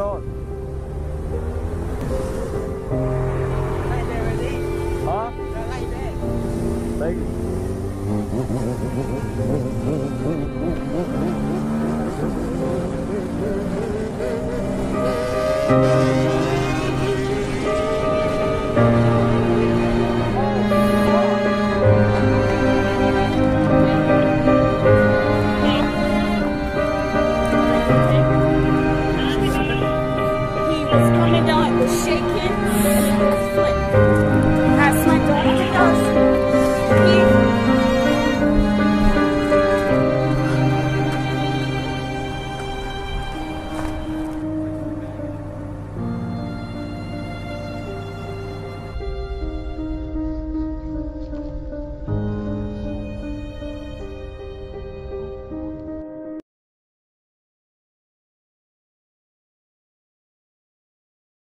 God. Huh? Thank you.